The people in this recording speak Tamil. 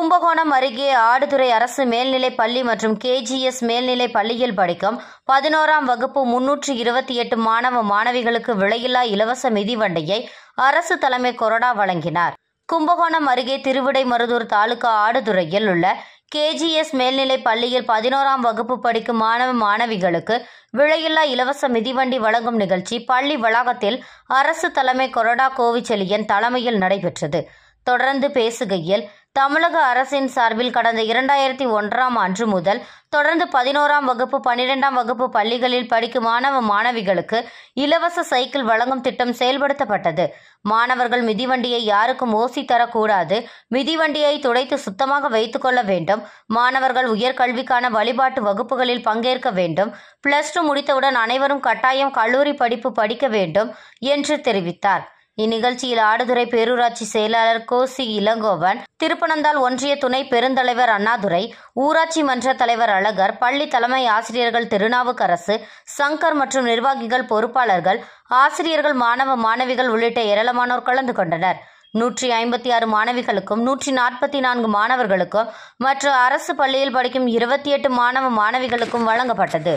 கும்பகோணம் அருகே ஆடுதுறை அரசு மேல்நிலைப் பள்ளி மற்றும் கேஜிஎஸ் மேல்நிலைப் பள்ளியில் படிக்கும் பதினோராம் வகுப்பு முன்னூற்று இருபத்தி எட்டு மாணவ மாணவிகளுக்கு விலையில்லா இலவச மிதிவண்டியை அரசு தலைமை கொறடா வழங்கினார். கும்பகோணம் அருகே திருவிடைமருதூர் தாலுகா ஆடுதுறையில் உள்ள கேஜிஎஸ் மேல்நிலைப் பள்ளியில் பதினோராம் வகுப்பு படிக்கும் மாணவ மாணவிகளுக்கு விலையில்லா இலவச மிதிவண்டி வழங்கும் நிகழ்ச்சி பள்ளி வளாகத்தில் அரசு தலைமை கொறடா கோவிச்செலியன் தலைமையில் நடைபெற்றது. தொடர்ந்து பேசுகையில் தமிழக அரசின் சார்பில் கடந்த இரண்டாயிரத்தி ஒன்றாம் ஆண்டு முதல் தொடர்ந்து பதினோராம் வகுப்பு பன்னிரெண்டாம் வகுப்பு பள்ளிகளில் படிக்கும் மாணவ மாணவிகளுக்கு இலவச சைக்கிள் வழங்கும் திட்டம் செயல்படுத்தப்பட்டது. மாணவர்கள் மிதிவண்டியை யாருக்கும் ஓசி தரக்கூடாது. மிதிவண்டியை துடைத்து சுத்தமாக வைத்துக்கொள்ள வேண்டும். மாணவர்கள் உயர்கல்விக்கான வழிபாட்டு வகுப்புகளில் பங்கேற்க வேண்டும். பிளஸ் டூ முடித்தவுடன் அனைவரும் கட்டாயம் கல்லூரி படிப்பு படிக்க வேண்டும் என்று தெரிவித்தார். இந்நிகழ்ச்சியில் ஆடுதுறை பேரூராட்சி செயலாளர் கோசி இளங்கோவன் திருப்பனந்தாள் ஒன்றிய துணை பெருந்தலைவர் அண்ணாதுரை ஊராட்சி மன்ற தலைவர் அழகர் பள்ளி தலைமை ஆசிரியர்கள் திருநாவுக்கரசு சங்கர் மற்றும் நிர்வாகிகள் பொறுப்பாளர்கள் ஆசிரியர்கள் மாணவ மாணவிகள் உள்ளிட்ட ஏராளமானோர் கலந்து கொண்டனர். நூற்றி ஐம்பத்தி ஆறு மாணவிகளுக்கும் நூற்றி நாற்பத்தி நான்கு மாணவர்களுக்கும் மற்றும் அரசு பள்ளியில் படிக்கும் இருபத்தி எட்டு மாணவ மாணவிகளுக்கும் வழங்கப்பட்டது.